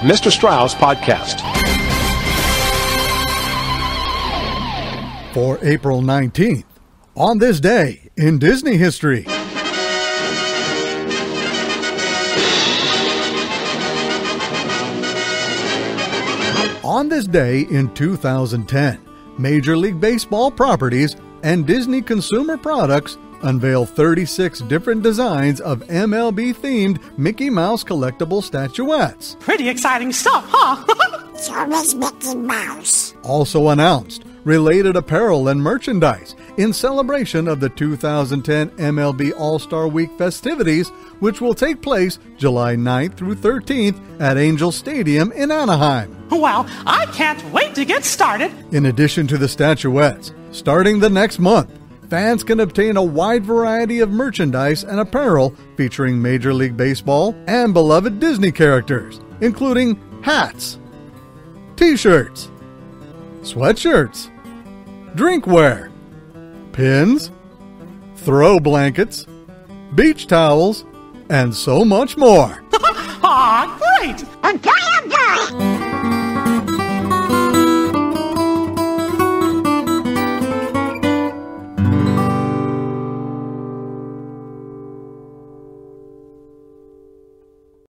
Mr. Strauss Podcast. For April 19th, on this day in Disney history. On this day in 2010, Major League Baseball properties and Disney consumer products unveil 36 different designs of MLB themed Mickey Mouse collectible statuettes. Pretty exciting stuff, huh? So is Mickey Mouse. Also announced related apparel and merchandise in celebration of the 2010 MLB All Star Week festivities, which will take place July 9th through 13th at Angel Stadium in Anaheim. Well, I can't wait to get started. In addition to the statuettes, starting the next month, fans can obtain a wide variety of merchandise and apparel featuring Major League Baseball and beloved Disney characters, including hats, t shirts, sweatshirts, drinkware, pins, throw blankets, beach towels, and so much more. Aw, great! Enjoy, enjoy.